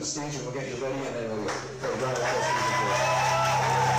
the stage and we'll get you ready and then we'll go run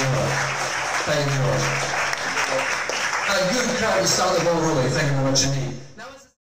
Out. Thank you, George. A good crowd uh, to start the ball rolling. Thank you very much indeed.